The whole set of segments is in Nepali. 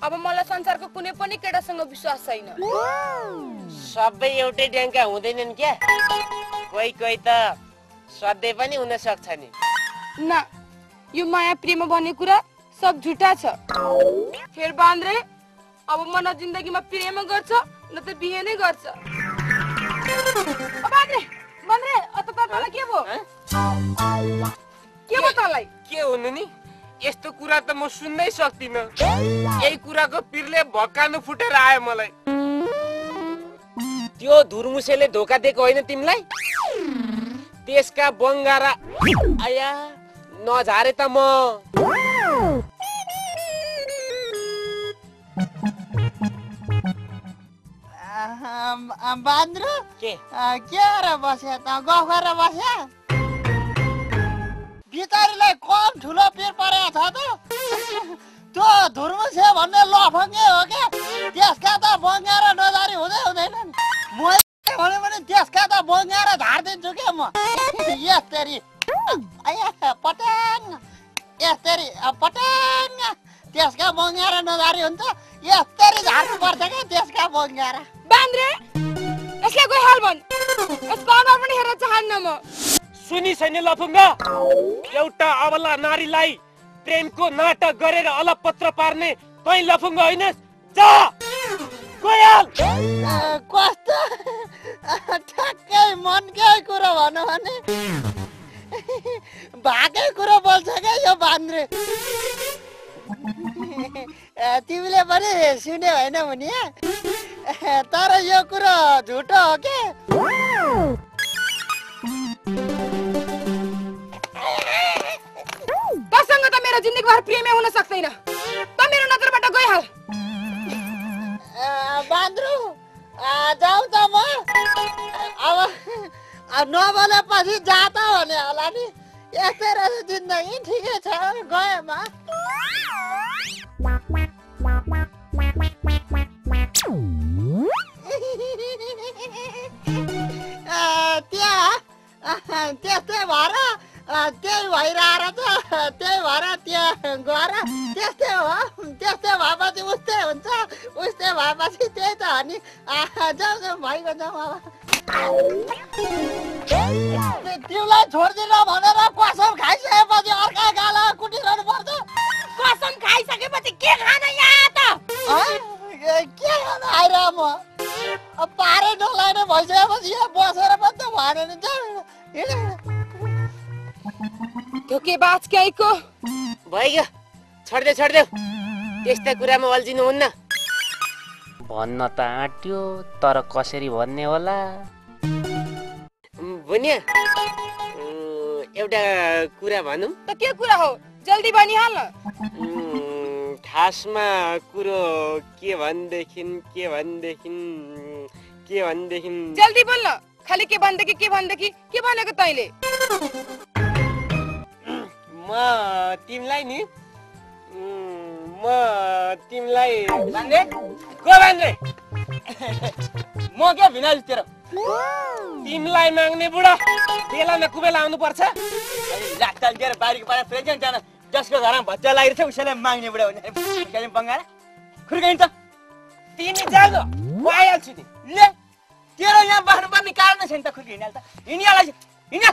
अब मलाई संसारको कुनै पनि केटासँग विश्वास छैन। सबै एउटै ड्याङ्का हुँदैनन् क्या? कोही कोही त सधैँ पनि हुन सक्छ नि। न यो माया प्रेम भन्ने कुरा सब झुटा छ। फेर बान्द्रे अब म न जिन्दगीमा प्रेम गर्छ न त बिहे नै गर्छ। के भयो? के भयो तँलाई? के हुनु नि? यस्तो कुरा त म सुन्नै सक्दिनँ। यही कुराको पिरले भक्कानु फुटेर आयो मलाई। त्यो धुर्मुसेले धोका दिएको होइन तिमीलाई? त्यसका बङ्गारा आया नझारे त म। बान्द्रो? के? के बस्या त? गफ बस्या? बिचारीलाई कम ठुलो पिर परेको छ त? त्यो धुर्मुसे भन्ने लफङ्गे हो क्या? त्यसका त बङ्गाएर नजारी हुँदै हुँदैनन्। मैले भने पनि त्यसका त बङ्गाएर झारिदिन्छु क्या म। यस्तरी आया पट्याङ। यस्तरी पट्याङ। त्यसका बङ्गाएर नजारी हुन्छ। यस्तरी झार्नु पर्छ क्या त्यसका बङ्गाएर। बान्द्रे यसलाई गई हाल भन्। यसको अनुहार पनि हेर्न चाहन्न म। सुनि छैन लफुङ्गा? एउटा अबला नारीलाई प्रेमको नाटक गरेर अलपत्र पार्ने तै लफुङ्गा होइनस्? जा! कस्तो? ठ्याक्कै मनकै कुरो भनौँ भने। भाकै कुरो बोल्छ क्या यो बान्द्रे? तिमीले पनि सुन्यो होइन भने तर यो कुरो झुटो हो के मेरो जिन्दगीभर प्रेमै हुन सक्दैन। त मेरो नजरबाट गइहाल। बान्द्रु जाउँ त म। अब नबोलेपछि जा त भने होला नि। यस्तै रहेछ जिन्दगी। ठिकै छ गएँ म। त्यहाँ त्यस्तै भएर त्यही भइरहेर त त्यही भएर त्यहाँ गएर त्यस्तै हो त्यस्तै भएपछि उस्तै हुन्छ उस्तै भएपछि त्यही त हो नि जाउँ जाउँ भइगयो जाउँ अब तिमीलाई छोड्दिन भनेर कसम खाइसकेपछि अर्का गाला कुटिरहनु त्यो के बाज क्याइको भइगयो छोडिदेऊ छोडिदेऊ त्यस्ता कुरामा अल्झिनुहुन्न भन्न त आँट्यो तर कसरी भन्ने होला? बुनिया एउटा कुरा भनौँ। त के कुरा हो? जल्दी भनिहाल खासमा कुरो के भनेदेखि के भनेदेखि के भनेदेखि जल्दी बोल न खालि के भन्देखि के भन्देखि के भनेको तैँले? म तिमीलाई नि म तिमीलाई को म क्या भिनाजु तेरो तिमीलाई माग्ने बुढा बेलामा कुबेला लाखताल दिएर बारीको पारा प्रेजेन्ट जान जसको घरमा भच्चा लागिरहेछ उसैलाई माग्ने बुढा भने बङ्गाएर खुर्काइन त तिमी जाग म आइहाल्छु नि ले तेरो यहाँ बस्नुपर्ने कारण छैन त खुर्की हिँडिहाल त हिँडिहाल हिँड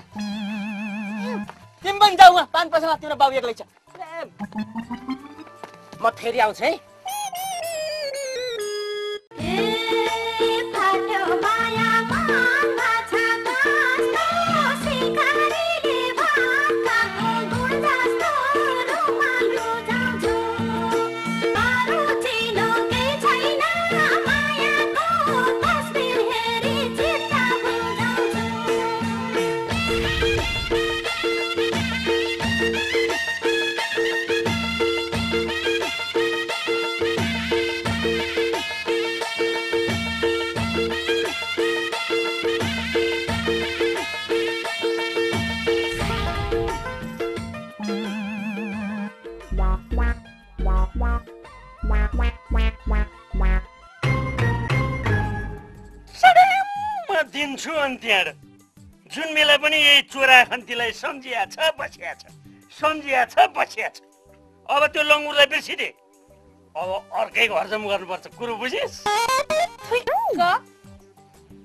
तिमी पनि जाऊ पाँच पैसामा तिम्रो बाउ एक्लै छ। म फेरि आउँछु है। म दिन्छु अनि जुन बेला पनि यही चोरा खन्तीलाई सम्झिया छ बसिया छ सम्झिया छ बसिया छ। अब त्यो लङ्गुरलाई बिर्सिदे अब अर्कै घर जाउँ गर्नुपर्छ कुरो बुझिस्?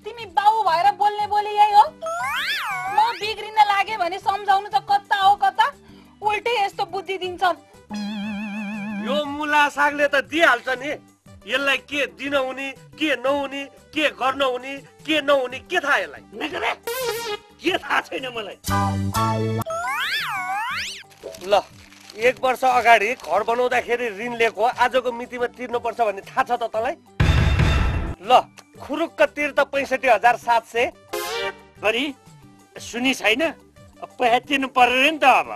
तिमी बाउ भएर बोल्ने बोली यही हो। म बिग्रिन लागे भने सम्झाउनु त कता हो कता? उल्टै यस्तो बुद्धि दिन्छन्। यो मुला सागले त दिइहाल्छ नि। यसलाई के दिन हुने के नहुने के गर्न हुने के नहुने के थाहा यसलाई? के थाहा छैन मलाई? ल एक वर्ष अगाडि घर बनाउँदाखेरि ऋण लिएको आजको मितिमा तिर्नुपर्छ भन्ने थाहा छ त तँलाई? ल खुरुक्क तिर त पैँसठी हजार सात सय। बरी सुनि छैन पैसा तिर्नु पर्यो नि त अब।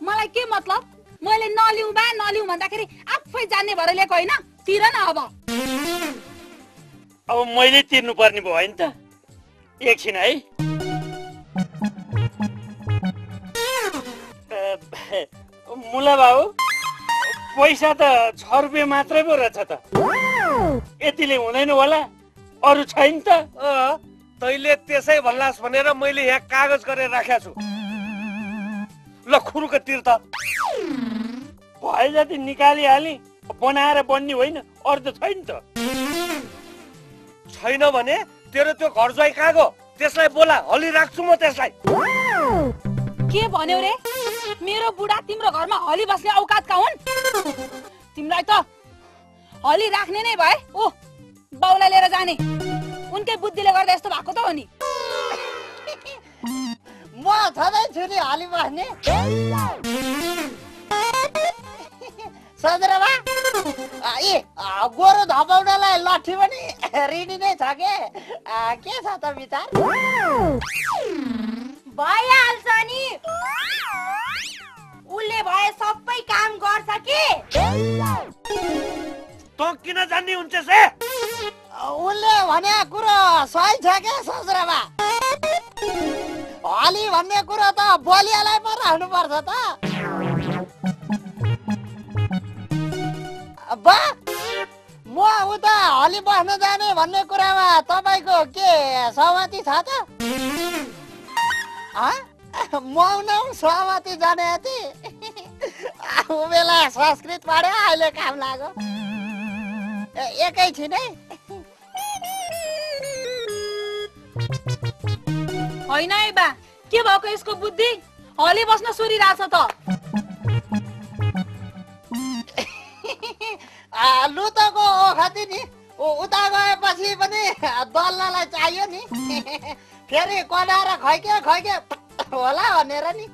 मलाई के मतलब? मैले नलिउ बा नलिउ भन्दाखेरि आफै जान्ने भएर लिएको होइन? तिर न अब। अब मैले तिर्नु पर्ने भयो होइन त। एकछिन है। मुला बाबु पैसा त छ रुपियाँ मात्रै पो रहेछ त। यतिले हुँदैन होला। अरू छैन त। अँ, तैँले त्यसै भन्लास् भनेर मैले यहाँ कागज गरेर राखेको छु। ल खुरुक्क तिर त। भए जति निकालिहालेँ बनाएर बन्ने होइन अरू त छैन त। छैन भने तेरो त्यो घर ज्वाइँ कहाँ गयो? त्यसलाई बोला हली राख्छु म त्यसलाई। के भन्यौ रे? मेरो बुढा तिम्रो घरमा हली बस्ने औकातका हुन्? तिमीलाई त हली राख्ने नै भए ओ बाउलाई लिएर जाने। उनकै बुद्धिले गर्दा यस्तो भएको त हो नि। म छँदै छु नि हली बस्ने। सजराबा ए गोरु धपाउनलाई लट्ठी पनि रेडी नै छ के के छ त विचार भइहाल्छ नि उसले भए सबै काम गर्छ कि तँ किन जान्ने हुन्छ से उसले भने कुरो सही छ क्या ससुराबा हली भन्ने कुरो त बलियालाई पो राख्नुपर्छ त बा! म उता हली बस्न जाने भन्ने कुरामा तपाईँको के सहमति छ त? मौनौ सहमति जाने यति बेला संस्कृत पढ्यो अहिले काम लाग्यो। एकैछिनै होइन है बा के भएको यसको बुद्धि? हली बस्न सोरिरहेछ त। लुतोको ओखती नि। उ- उता गएपछि पनि दल्नलाई चाहियो नि। फेरि कडाएर खैके खैके होला भनेर नि।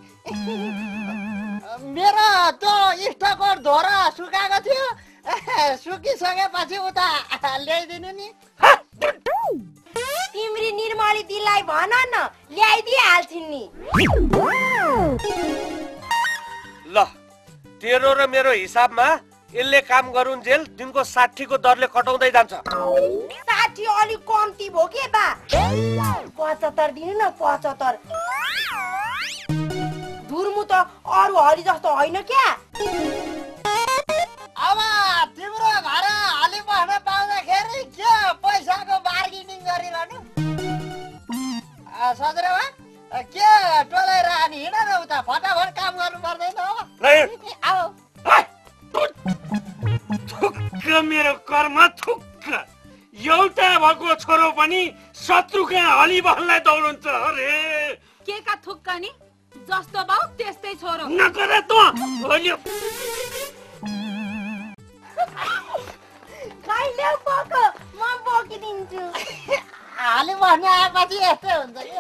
मेरो त्यो इष्टको ढोरो सुकाएको थियो। सुकिसकेपछि उता ल्याइदिनु नि। तिम्री निर्मली दिदीलाई भन न ल्याइदिइहाल्छिन् नि। ल तेरो र मेरो हिसाबमा यसले काम गरुन्जेल दिनको साठीको दरले कटाउँदै जान्छ। साठी अलिक कम्ती भयो के बा? पचहत्तर दिनु न पचहत्तर। धुर्मु त अरू हली जस्तो होइन क्या? थुक्क। एउटा भएको छोरो पनि शत्रुका हलिबहललाई दौडन्छ अरे के का थुक्का नि? जस्तो बाउ त्यस्तै छोरो। नगर त हल्यो कहिले बोको म बोकिदिन्छु। हाली बस्न आएपछि यस्तै हुन्छ कि?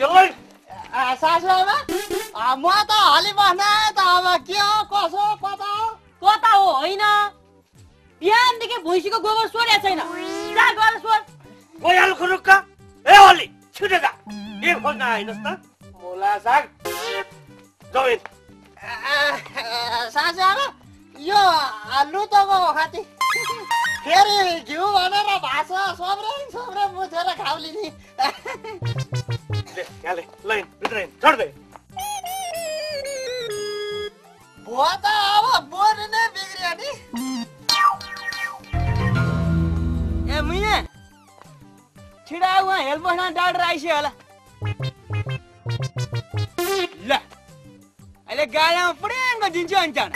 यसलाई सासुआमा? म त हली बस्न आएँ त अब के हो कसो कता हो? कता हो होइन? बिहानदेखि भैँसीको गोबर सोरेको छैन जा गएर सोर ए छिटो जा खोज्न आइनस् त मुला साग जमिन यो लुतोको खाति फेरि घिउ भनेर भाषा सोब्रे सोब्रे मुछेर लाइन भित्र भुवा त अब बोर्ड नै बिग्रियो नि मुइने छिडा उहाँ हेल्प बस्न डाक्टर आइसक्यो होला ल। अहिले गाडामा पुड्याङ्ग दिन्छु अनि त्यहाँ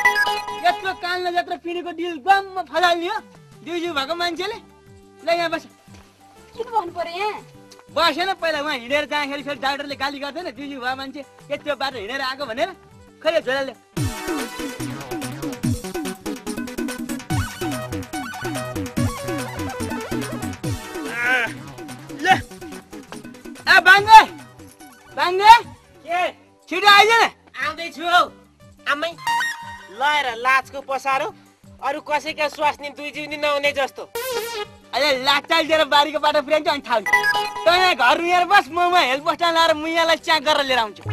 यत्रो कानमा यत्रो पिँढीको डिल बममा फलाल्ने हो दिउजिउ भएको मान्छेले ल यहाँ बस। किन भन्नु पर्यो यहाँ बसेन पहिला उहाँ हिँडेर जाँदाखेरि फेरि डाक्टरले गाली गर्दैन दिउजिउ भयो मान्छे यत्रो बाटो हिँडेर आएको भनेर खै झोलाले बाङ्गे बाङ्गे के छिटो आइज न आउँदैछु हौ आमै लगाएर लाजको पसारो अरू कसैका स्वास्नी दुई जिउनी नहुने जस्तो अहिले लाचाल दिएर बारीको बाटो पुऱ्याउँछु अनि थाल्छु तँ यहाँ घर रुएर बस म म हेल्प पोस्टमा लगाएर मुयालाई च्याक गरेर लिएर आउँछु